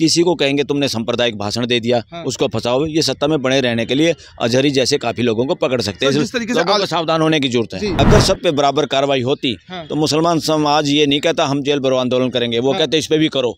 किसी को कहेंगे तुमने सांप्रदायिक भाषण दे दिया हाँ। उसको फंसाओ ये सत्ता में बने रहने के लिए अजहरी जैसे काफ़ी लोगों को पकड़ सकते हैं लोगों को सावधान होने की ज़रूरत है अगर सब पे बराबर कार्रवाई होती हाँ। तो मुसलमान समाज ये नहीं कहता हम जेल भरो आंदोलन करेंगे वो हाँ। कहते इस पे भी करो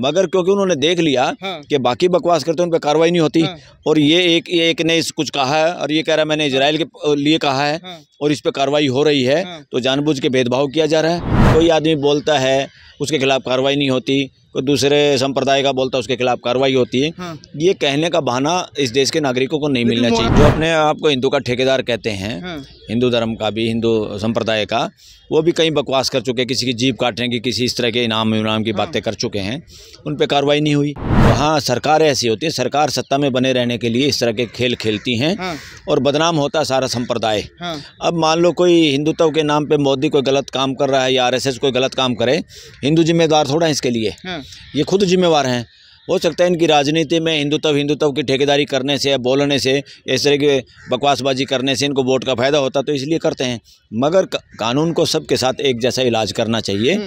मगर क्योंकि उन्होंने देख लिया हाँ। कि बाकी बकवास करते उन पर कार्रवाई नहीं होती हाँ। और ये एक ये एक ने इस कुछ कहा है और ये कह रहा है मैंने इसराइल के लिए कहा है हाँ। और इस पर कार्रवाई हो रही है हाँ। तो जानबूझ के भेदभाव किया जा रहा है कोई आदमी बोलता है उसके खिलाफ कार्रवाई नहीं होती कोई दूसरे संप्रदाय का बोलता है उसके खिलाफ कार्रवाई होती है हाँ। ये कहने का बहाना इस देश के नागरिकों को नहीं मिलना चाहिए जो अपने आप को हिंदू का ठेकेदार कहते हैं हाँ। हिंदू धर्म का भी हिंदू संप्रदाय का वो भी कहीं बकवास कर चुके हैं किसी की जीप काटने की किसी इस तरह के इनाम इनाम की हाँ। बातें कर चुके हैं उन पर कार्रवाई नहीं हुई वहाँ सरकार ऐसी होती है सरकार सत्ता में बने रहने के लिए इस तरह के खेल खेलती हैं हाँ। और बदनाम होता है सारा संप्रदाय हाँ। अब मान लो कोई हिंदुत्व के नाम पे मोदी कोई गलत काम कर रहा है या आरएसएस कोई गलत काम करे हिंदू जिम्मेदार थोड़ा है इसके लिए हाँ। ये खुद जिम्मेवार हैं हो सकता है इनकी राजनीति में हिंदुत्व हिंदुत्व की ठेकेदारी करने से या बोलने से इस तरह की बकवासबाजी करने से इनको वोट का फ़ायदा होता तो इसलिए करते हैं मगर कानून को सबके साथ एक जैसा इलाज करना चाहिए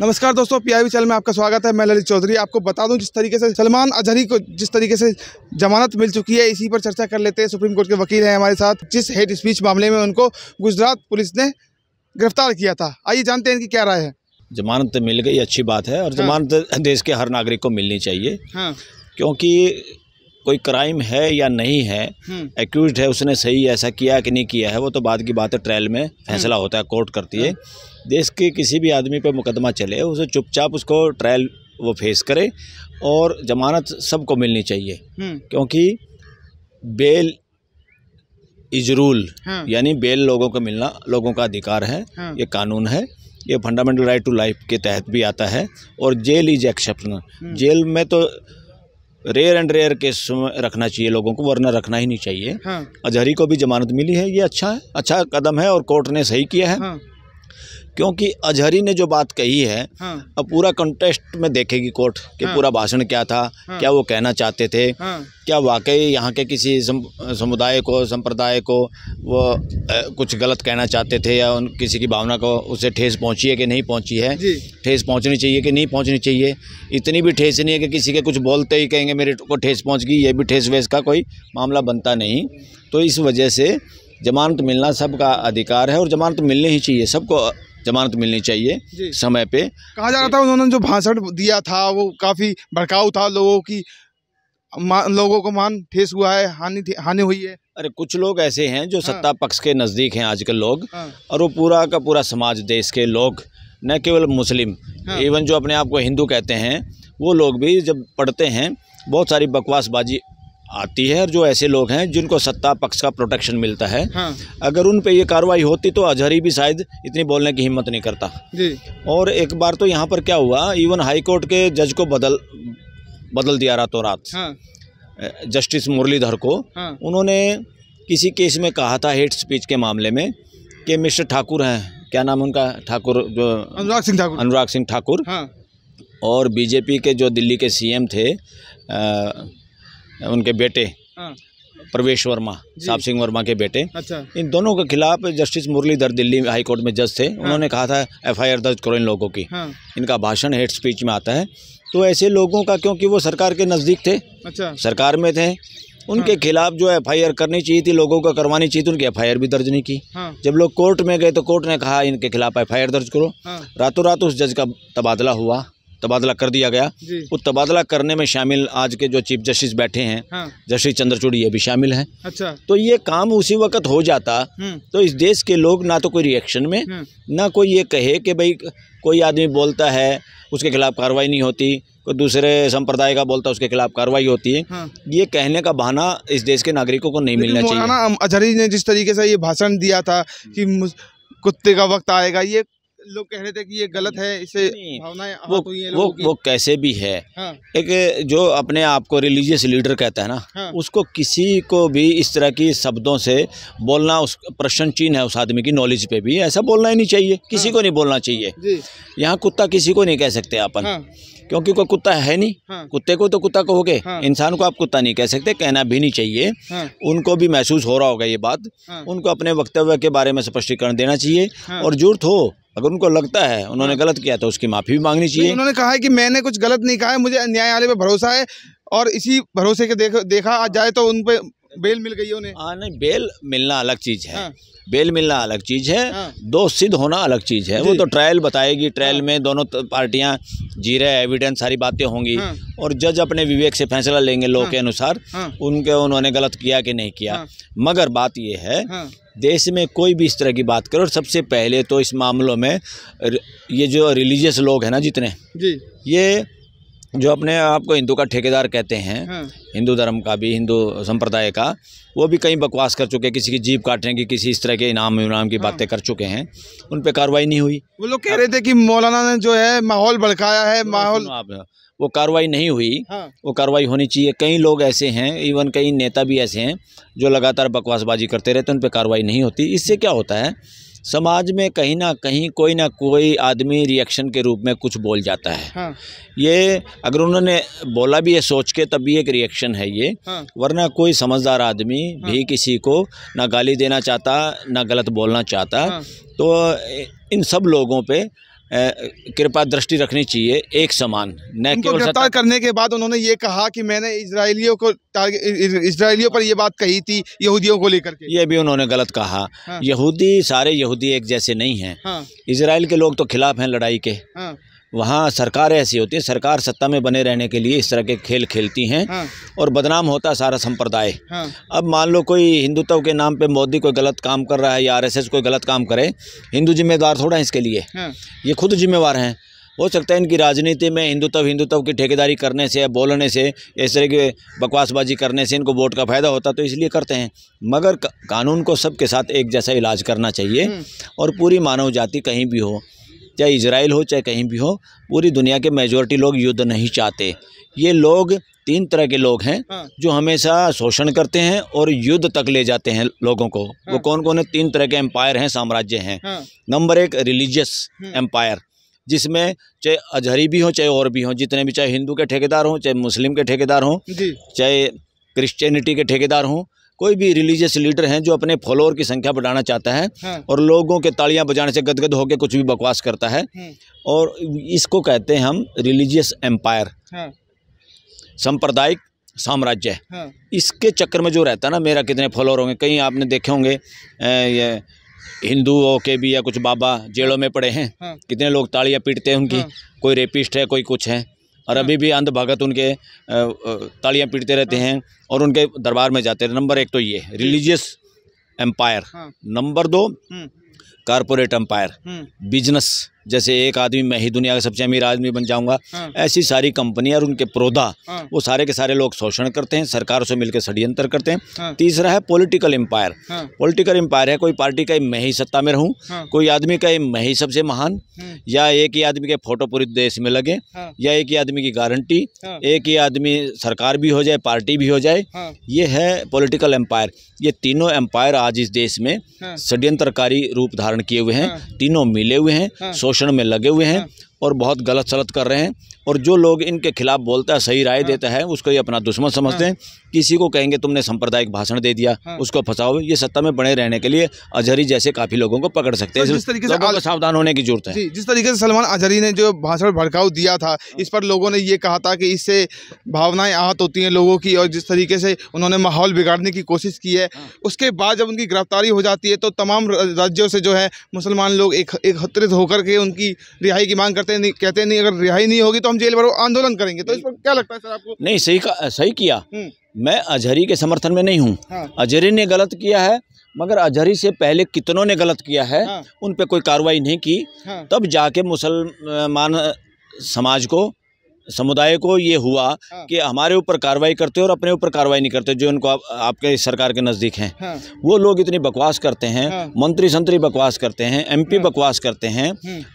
नमस्कार दोस्तों पीआईबी चैनल में आपका स्वागत है। मैं ललित चौधरी। आपको बता दूँ जिस तरीके से सलमान अजहरी को जिस तरीके से जमानत मिल चुकी है इसी पर चर्चा कर लेते हैं। सुप्रीम कोर्ट के वकील हैं हमारे साथ जिस हेट स्पीच मामले में उनको गुजरात पुलिस ने गिरफ़्तार किया था। आइए जानते हैं इनकी क्या राय है। जमानत मिल गई अच्छी बात है और हाँ। जमानत देश के हर नागरिक को मिलनी चाहिए। हाँ। क्योंकि कोई क्राइम है या नहीं है हम्म, एक्यूज है उसने सही ऐसा किया कि नहीं किया है वो तो बाद की बात है ट्रायल में फैसला होता है कोर्ट करती है। देश के किसी भी आदमी पर मुकदमा चले उसे चुपचाप उसको ट्रायल वो फेस करे और जमानत सबको मिलनी चाहिए। हम्म, क्योंकि बेल इज़ रूल हाँ। यानी बेल लोगों को मिलना लोगों का अधिकार है हाँ। ये कानून है ये फंडामेंटल राइट टू लाइफ के तहत भी आता है और जेल इज़ एक्सेप्शनल जेल में तो रेयर एंड रेयर केस में रखना चाहिए लोगों को वरना रखना ही नहीं चाहिए। हाँ। अजहरी को भी जमानत मिली है ये अच्छा है अच्छा कदम है और कोर्ट ने सही किया है। हाँ। क्योंकि अजहरी ने जो बात कही है हाँ। अब पूरा कंटेस्ट में देखेगी कोर्ट कि हाँ। पूरा भाषण क्या था हाँ। क्या वो कहना चाहते थे हाँ। क्या वाकई यहाँ के किसी समुदाय को संप्रदाय को वो अ, कुछ गलत कहना चाहते थे या उन किसी की भावना को उसे ठेस पहुँची है कि नहीं पहुँची है? ठेस पहुँचनी चाहिए कि नहीं पहुँचनी चाहिए? इतनी भी ठेस नहीं है कि किसी के कुछ बोलते ही कहेंगे मेरे को ठेस पहुँच गई ये भी ठेस वेस का कोई मामला बनता नहीं। तो इस वजह से जमानत मिलना सबका अधिकार है और जमानत मिलनी ही चाहिए सबको जमानत मिलनी चाहिए समय पे कहा जा रहा था उन्होंने जो भाषण दिया था वो काफ़ी भड़काऊ था लोगों की लोगों को मान ठेस हुआ है हानि हानि हुई है अरे कुछ लोग ऐसे हैं जो हाँ। सत्ता पक्ष के नज़दीक हैं आजकल लोग हाँ और वो पूरा का पूरा समाज देश के लोग न केवल मुस्लिम हाँ। इवन जो अपने आप को हिंदू कहते हैं वो लोग भी जब पढ़ते हैं बहुत सारी बकवासबाजी आती है और जो ऐसे लोग हैं जिनको सत्ता पक्ष का प्रोटेक्शन मिलता है हाँ। अगर उन पे ये कार्रवाई होती तो अजहरी भी शायद इतनी बोलने की हिम्मत नहीं करता। जी। और एक बार तो यहाँ पर क्या हुआ इवन हाई कोर्ट के जज को बदल बदल दिया रातों रात। हाँ। जस्टिस मुरलीधर को। हाँ। उन्होंने किसी केस में कहा था हेट स्पीच के मामले में कि मिस्टर ठाकुर हैं। क्या नाम उनका? ठाकुर जो अनुराग सिंह ठाकुर। अनुराग सिंह ठाकुर। हाँ। और बीजेपी के जो दिल्ली के सीएम थे उनके बेटे हाँ। प्रवेश वर्मा साहब सिंह वर्मा के बेटे। अच्छा। इन दोनों के खिलाफ justice Muralidhar Delhi high court में जज थे। हाँ। उन्होंने कहा था एफआईआर दर्ज करो इन लोगों की। हाँ। इनका भाषण हेट स्पीच में आता है। तो ऐसे लोगों का क्योंकि वो सरकार के नज़दीक थे अच्छा। सरकार में थे उनके हाँ। खिलाफ जो एफआईआर करनी चाहिए थी लोगों को करवानी चाहिए थी उनकी एफआईआर भी दर्ज नहीं की। हाँ। जब लोग कोर्ट में गए तो कोर्ट ने कहा इनके खिलाफ एफआईआर दर्ज करो। हाँ। रातों रात उस जज का तबादला हुआ। तबादला कर दिया गया। उस तबादला करने में शामिल आज के जो चीफ जस्टिस बैठे हैं हाँ। जस्टिस चंद्रचूड़ ये भी शामिल हैं। अच्छा। तो ये काम उसी वक्त हो जाता हम्म। तो इस देश के लोग ना तो कोई रिएक्शन में हम्म। ना कोई ये कहे कि भाई कोई आदमी बोलता है उसके खिलाफ कार्रवाई नहीं होती कोई दूसरे संप्रदाय का बोलता है उसके खिलाफ कार्रवाई होती है। हाँ। ये कहने का बहाना इस देश के नागरिकों को नहीं मिलना चाहिए। अजहरी ने जिस तरीके से ये भाषण दिया था कि कुत्ते का वक्त आएगा ये लोग कह रहे थे कि ये गलत है नहीं, भावनाएँ वो वो वो कैसे भी है। हाँ। एक जो अपने आप को रिलीजियस लीडर कहता है ना हाँ। उसको किसी को भी इस तरह की शब्दों से बोलना उस प्रश्न चिन्ह है उस आदमी की नॉलेज पे भी ऐसा बोलना ही नहीं चाहिए। किसी हाँ। को नहीं बोलना चाहिए। यहाँ कुत्ता किसी को नहीं कह सकते अपन। हाँ। क्योंकि कोई कुत्ता है नहीं। हाँ। कुत्ते को तो कुत्ता कहोगे। हाँ। इंसान को आप कुत्ता नहीं कह सकते कहना भी नहीं चाहिए। हाँ। उनको भी महसूस हो रहा होगा ये बात। हाँ। उनको अपने वक्तव्य के बारे में स्पष्टीकरण देना चाहिए। हाँ। और ज़रूरत हो अगर उनको लगता है उन्होंने गलत किया तो उसकी माफ़ी भी मांगनी चाहिए। उन्होंने कहा है कि मैंने कुछ गलत नहीं कहा है मुझे न्यायालय पर भरोसा है और इसी भरोसे के देख, देखा जाए तो उन पे बेल मिल गई है उन्हें? हाँ नहीं बेल मिलना अलग चीज़ है। हाँ। बेल मिलना अलग चीज़ है। हाँ। दोष सिद्ध होना अलग चीज़ है। वो तो ट्रायल बताएगी ट्रायल में दोनों पार्टियाँ जी रहे एविडेंस सारी बातें होंगी। हाँ। और जज अपने विवेक से फैसला लेंगे लॉ के अनुसार हाँ। उनके उन्होंने गलत किया कि नहीं किया। हाँ। मगर बात ये है हाँ। देश में कोई भी इस तरह की बात करे और सबसे पहले तो इस मामलों में ये जो रिलीजियस लोग हैं ना जितने जी। ये जो अपने आप को हिंदू का ठेकेदार कहते हैं हाँ। हिंदू धर्म का भी हिंदू संप्रदाय का वो भी कहीं बकवास कर चुके किसी की जीप काटने की किसी इस तरह के इनाम इनाम की बातें कर चुके हैं उन पर कार्रवाई नहीं हुई। वो लोग कह रहे थे कि मौलाना ने जो है माहौल भड़काया है माहौल आप वो कार्रवाई नहीं हुई हाँ। वो कार्रवाई होनी चाहिए। कई लोग ऐसे हैं इवन कई नेता भी ऐसे हैं जो लगातार बकवासबाजी करते रहते हैं उन पर कार्रवाई नहीं होती। इससे क्या होता है समाज में कहीं ना कहीं कोई ना कोई आदमी रिएक्शन के रूप में कुछ बोल जाता है हाँ ये अगर उन्होंने बोला भी है सोच के तब भी एक रिएक्शन है ये हाँ वरना कोई समझदार आदमी हाँ। भी किसी को ना गाली देना चाहता ना गलत बोलना चाहता हाँ। तो इन सब लोगों पे कृपा दृष्टि रखनी चाहिए एक समान न केवल गिरफ़्तार करने के बाद उन्होंने ये कहा कि मैंने इसराइलियों को टारगेट इसराइलियों पर यह बात कही थी यहूदियों को लेकर यह ये भी उन्होंने गलत कहा। हाँ। यहूदी सारे यहूदी एक जैसे नहीं हैं। हाँ। इसराइल के लोग तो खिलाफ हैं लड़ाई के। हाँ। वहाँ सरकार ऐसी होती है सरकार सत्ता में बने रहने के लिए इस तरह के खेल खेलती हैं हाँ। और बदनाम होता है सारा संप्रदाय। हाँ। अब मान लो कोई हिंदुत्व के नाम पे मोदी कोई गलत काम कर रहा है या आरएसएस कोई गलत काम करे हिंदू जिम्मेदार थोड़ा है इसके लिए। हाँ। ये खुद जिम्मेवार हैं। हो सकता है इनकी राजनीति में हिंदुत्व हिंदुत्व की ठेकेदारी करने से या बोलने से इस तरह की बकवासबाजी करने से इनको वोट का फ़ायदा होता तो इसलिए करते हैं। मगर कानून को सबके साथ एक जैसा इलाज करना चाहिए और पूरी मानव जाति कहीं भी हो। चाहे इसराइल हो चाहे कहीं भी हो पूरी दुनिया के मेजोरिटी लोग युद्ध नहीं चाहते। ये लोग तीन तरह के लोग हैं हाँ। जो हमेशा शोषण करते हैं और युद्ध तक ले जाते हैं लोगों को। हाँ। वो कौन कौन है? तीन तरह के एम्पायर हैं साम्राज्य हैं। हाँ। नंबर एक रिलीजियस एम्पायर जिसमें चाहे अजहरी भी हो चाहे और भी हो जितने भी चाहे हिंदू के ठेकेदार हों चाहे मुस्लिम के ठेकेदार हों चाहे क्रिश्चियनिटी के ठेकेदार हों कोई भी रिलीजियस लीडर हैं जो अपने फॉलोअर की संख्या बढ़ाना चाहता है हाँ। और लोगों के तालियाँ बजाने से गदगद होकर कुछ भी बकवास करता है हम्म, और इसको कहते हैं हम रिलीजियस एम्पायर हाँ। सांप्रदायिक साम्राज्य। हाँ। इसके चक्कर में जो रहता है ना मेरा कितने फॉलोअर होंगे कहीं आपने देखे होंगे हिंदुओं के भी या कुछ बाबा जेलों में पड़े हैं हाँ। कितने लोग तालियाँ पीटते हैं उनकी हाँ। कोई रेपिस्ट है कोई कुछ है। और अभी भी अंध भगत उनके तालियाँ पीटते रहते हैं और उनके दरबार में जाते हैं। नंबर एक तो ये रिलीजियस एम्पायर। हाँ। नंबर दो हम्म। Corporate empire. हम्म। बिज़नेस। जैसे एक आदमी मैं ही दुनिया का सबसे अमीर आदमी बन जाऊँगा। हाँ। ऐसी सारी कंपनियाँ और उनके प्रोदा हाँ। वो सारे के सारे लोग शोषण करते हैं सरकारों से मिलकर षड्यंत्र करते हैं। हाँ। तीसरा है पॉलिटिकल एम्पायर। पॉलिटिकल एम्पायर है कोई पार्टी का मैं ही सत्ता में रहूँ कोई आदमी का मैं ही सबसे महान या एक ही आदमी के फ़ोटो पूरे देश में लगे या एक ही आदमी की गारंटी एक ही आदमी सरकार भी हो जाए पार्टी भी हो जाए ये है पॉलिटिकल एम्पायर। ये तीनों एम्पायर आज इस देश में षड्यंत्रकारी रूप धारण किए हुए हैं। तीनों मिले हुए हाँ। शोषण में लगे हुए हैं हाँ। और बहुत गलत सलत कर रहे हैं। और जो लोग इनके खिलाफ बोलता है सही राय देता है उसको ये अपना दुश्मन समझते हैं। किसी को कहेंगे तुमने सांप्रदायिक भाषण दे दिया हाँ। उसको फंसाओ। ये सत्ता में बने रहने के लिए अजहरी जैसे काफ़ी लोगों को पकड़ सकते हैं। जिस तरीके से सावधान होने की ज़रूरत है। जिस तरीके से सलमान अजहरी ने जो भाषण भड़काऊ दिया था इस पर लोगों ने ये कहा था कि इससे भावनाएँ आहत होती हैं लोगों की और जिस तरीके से उन्होंने माहौल बिगाड़ने की कोशिश की है उसके बाद जब उनकी गिरफ्तारी हो जाती है तो तमाम राज्यों से जो है मुसलमान लोग एक एकत्रित होकर के उनकी रिहाई की मांग करते हैं। नहीं कहते नहीं अगर रिहाई नहीं होगी तो हम जेल भरो आंदोलन करेंगे। तो इस पर क्या लगता है सर आपको? नहीं सही का सही किया। हम्म, मैं अजहरी के समर्थन में नहीं हूँ। हाँ। अजहरी ने गलत किया है मगर अजहरी से पहले कितनों ने गलत किया है हाँ। उन पर कोई कार्रवाई नहीं की। हाँ। तब जाके मुसलमान समाज को समुदाय को ये हुआ हाँ। कि हमारे ऊपर कार्रवाई करते और अपने ऊपर कार्रवाई नहीं करते जो इनको आप, आपके सरकार के नज़दीक हैं। हाँ। वो लोग इतनी बकवास करते हैं हाँ। मंत्री संतरी बकवास करते हैं एमपी बकवास करते हैं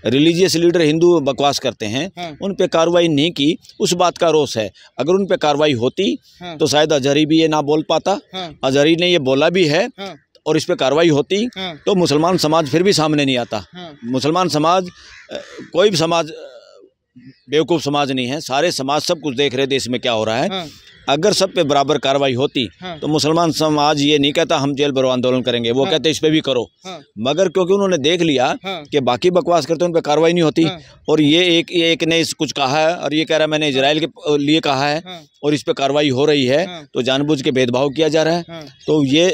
रिलीजियस लीडर हिंदू बकवास करते हैं हाँ। उन पे कार्रवाई नहीं की उस बात का रोष है। अगर उन पे कार्रवाई होती हाँ। तो शायद अजहरी भी ये ना बोल पाता। हाँ। अजहरी ने ये बोला भी है हाँ। और इस पर कार्रवाई होती हाँ। तो मुसलमान समाज फिर भी सामने नहीं आता। हाँ। मुसलमान समाज कोई भी समाज बेवकूफ़ समाज नहीं है सारे समाज सब कुछ देख रहे हैं देश में क्या हो रहा है। हाँ। अगर सब पे बराबर कार्रवाई होती हाँ। तो मुसलमान समाज ये नहीं कहता हम जेल भरो आंदोलन करेंगे वो हाँ। कहते इस पे भी करो। हाँ। मगर क्योंकि उन्होंने देख लिया हाँ। कि बाकी बकवास करते उन पर कार्रवाई नहीं होती। हाँ। और ये एक ये एक ने इस कुछ कहा है और ये कह रहा है मैंने इसराइल के लिए कहा है हाँ। और इस पर कार्रवाई हो रही है हाँ। तो जानबूझ के भेदभाव किया जा रहा है। हाँ। तो ये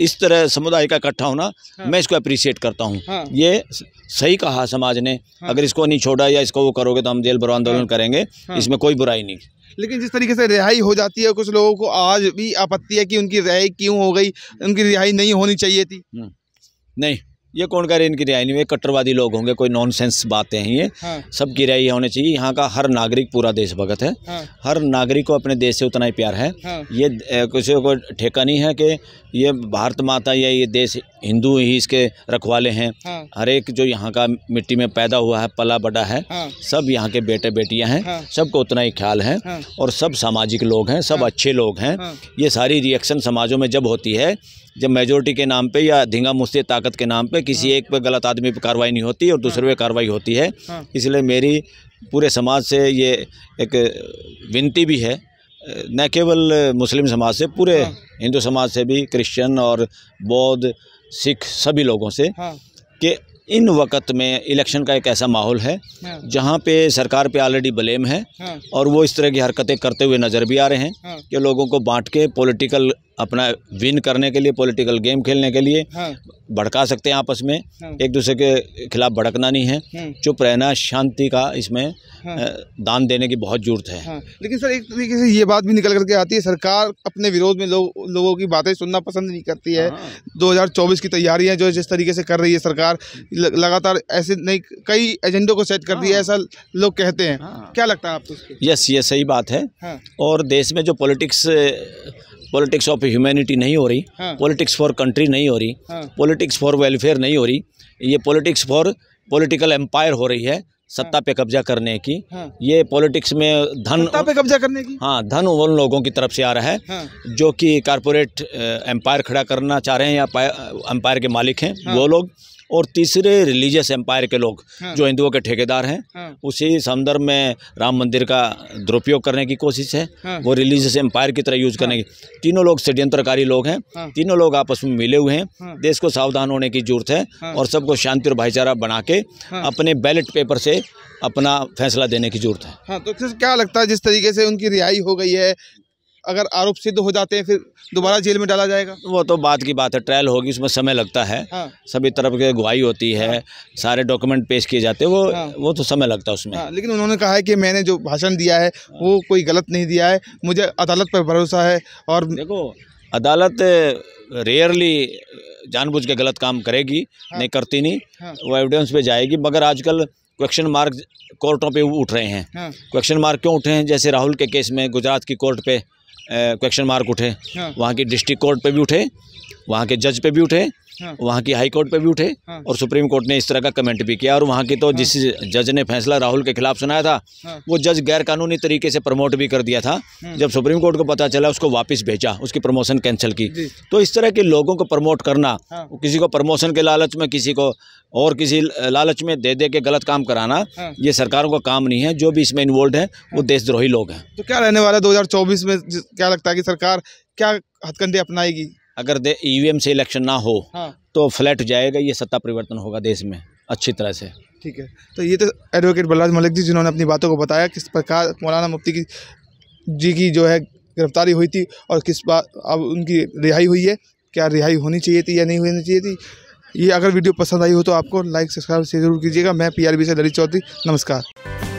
इस तरह समुदाय का इकट्ठा होना हाँ। मैं इसको अप्रिशिएट करता हूँ। हाँ। ये सही कहा समाज ने। हाँ। अगर इसको नहीं छोड़ा या इसको वो करोगे तो हम जेल भरो आंदोलन हाँ। करेंगे। हाँ। इसमें कोई बुराई नहीं। लेकिन जिस तरीके से रिहाई हो जाती है कुछ लोगों को आज भी आपत्ति है कि उनकी रिहाई क्यों हो गई? उनकी रिहाई नहीं होनी चाहिए थी। नहीं ये कौन कह रहे इनकी रिहाई नहीं हुई? कट्टरवादी लोग होंगे कोई नॉनसेंस बातें हैं ये। हाँ। सबकी रिहाई होनी चाहिए। यहाँ का हर नागरिक पूरा देशभगत है। हाँ। हर नागरिक को अपने देश से उतना ही प्यार है। हाँ। ये किसी को ठेका नहीं है कि ये भारत माता या ये देश हिंदू ही इसके रखवाले हैं। हाँ। हर एक जो यहाँ का मिट्टी में पैदा हुआ है पला बड़ा है हाँ। सब यहाँ के बेटे बेटियाँ हैं हाँ। सबको उतना ही ख्याल है हाँ। और सब सामाजिक लोग हैं सब हाँ। अच्छे लोग हैं। हाँ। ये सारी रिएक्शन समाजों में जब होती है जब मेजोरिटी के नाम पे या धींगा मुस्ती ताकत के नाम पे किसी एक पे गलत आदमी पे कार्रवाई नहीं होती और दूसरे पे कार्रवाई होती है हाँ। इसलिए मेरी पूरे समाज से ये एक विनती भी है न केवल मुस्लिम समाज से पूरे हाँ। हिंदू समाज से भी क्रिश्चियन और बौद्ध सिख सभी लोगों से हाँ। कि इन वक्त में इलेक्शन का एक ऐसा माहौल है हाँ। जहाँ पे सरकार पे ऑलरेडी ब्लेम है हाँ। और वो इस तरह की हरकतें करते हुए नज़र भी आ रहे हैं हाँ। कि लोगों को बांट के पॉलिटिकल अपना विन करने के लिए पॉलिटिकल गेम खेलने के लिए हाँ। भड़का सकते हैं आपस में। हाँ। एक दूसरे के खिलाफ भड़कना नहीं है। हम्म, चुप रहना शांति का इसमें हाँ। दान देने की बहुत ज़रूरत है। हाँ। लेकिन सर एक तरीके से ये बात भी निकल करके आती है सरकार अपने विरोध में लोग लोगों की बातें सुनना पसंद नहीं करती है। हाँ। 2024 की तैयारियाँ जो जिस तरीके से कर रही है सरकार लगातार ऐसे नहीं कई एजेंडों को सेट कर दिया है। ऐसा लोग कहते हैं। हाँ। क्या लगता है आपको यस ये सही बात है। हाँ। और देश में जो पॉलिटिक्स पॉलिटिक्स ऑफ़ ह्यूमैनिटी नहीं हो रही। हाँ। पॉलिटिक्स फॉर कंट्री नहीं हो रही। हाँ। पॉलिटिक्स फॉर वेलफेयर नहीं हो रही। ये पॉलिटिक्स फॉर पॉलिटिकल एम्पायर हो रही है सत्ता पे कब्जा करने की। हाँ। ये पॉलिटिक्स में धन सत्ता पे कब्जा करने की? हाँ धन उन लोगों की तरफ़ से आ रहा है हाँ। जो कि कारपोरेट एम्पायर खड़ा करना चाह रहे हैं या एम्पायर के मालिक हैं हाँ। वो लोग। और तीसरे रिलीजियस एम्पायर के लोग हाँ। जो हिंदुओं के ठेकेदार हैं हाँ उसी संदर्भ में राम मंदिर का दुरुपयोग करने की कोशिश है हाँ। वो रिलीजियस एम्पायर की तरह यूज़ करने की तीनों लोग षड्यंत्रकारी लोग हैं हाँ। तीनों लोग आपस में मिले हुए हैं हाँ। देश को सावधान होने की ज़रूरत है हाँ। और सबको शांति और भाईचारा बना के हाँ। अपने बैलेट पेपर से अपना फैसला देने की ज़रूरत है हाँ तो फिर क्या लगता है जिस तरीके से उनकी रिहाई हो गई है अगर आरोप सिद्ध हो जाते हैं फिर दोबारा जेल में डाला जाएगा? वो तो बात की बात है ट्रायल होगी उसमें समय लगता है। हाँ। सभी तरफ़ की गवाही होती है हाँ। सारे डॉक्यूमेंट पेश किए जाते हैं वो हाँ। वो तो समय लगता है उसमें। हाँ लेकिन उन्होंने कहा है कि मैंने जो भाषण दिया है वो कोई गलत नहीं दिया है मुझे अदालत पर भरोसा है और देखो अदालत रेयरली जानबूझ के गलत काम करेगी हाँ। नहीं करती नहीं हाँ। वो एविडेंस पे जाएगी मगर आजकल क्वेश्चन मार्क कोर्टों पे उठ रहे हैं। हाँ। क्वेश्चन मार्क क्यों उठे हैं? जैसे राहुल के केस में गुजरात की कोर्ट पे क्वेश्चन मार्क उठे। हाँ। वहाँ की डिस्ट्रिक्ट कोर्ट पे भी उठे वहाँ के जज पे भी उठे वहाँ की हाई कोर्ट पे भी उठे हाँ। और सुप्रीम कोर्ट ने इस तरह का कमेंट भी किया और वहाँ की तो जिस जज ने फैसला राहुल के खिलाफ सुनाया था हाँ। वो जज गैर कानूनी तरीके से प्रमोट भी कर दिया था। जब सुप्रीम कोर्ट को पता चला उसको वापस भेजा उसकी प्रमोशन कैंसिल की। तो इस तरह के लोगों को प्रमोट करना हाँ। किसी को प्रमोशन के लालच में किसी को और किसी लालच में दे दे के गलत काम कराना हाँ। ये सरकारों का काम नहीं है। जो भी इसमें इन्वॉल्व है वो देशद्रोही लोग हैं। तो क्या रहने वाला है 2024 में? क्या लगता है कि सरकार क्या हथकंडे अपनाएगी? अगर ईवीएम से इलेक्शन ना हो हाँ। तो फ्लैट जाएगा ये सत्ता परिवर्तन होगा देश में अच्छी तरह से। ठीक है। तो ये तो एडवोकेट बलराज मलिक जी जिन्होंने अपनी बातों को बताया किस प्रकार मौलाना मुफ्ती की जी की जो है गिरफ्तारी हुई थी और किस बात अब उनकी रिहाई हुई है क्या रिहाई होनी चाहिए थी या नहीं होनी चाहिए थी ये अगर वीडियो पसंद आई हो तो आपको लाइक सब्सक्राइब ज़रूर कीजिएगा। मैं पीआरबी से ललित चौधरी नमस्कार।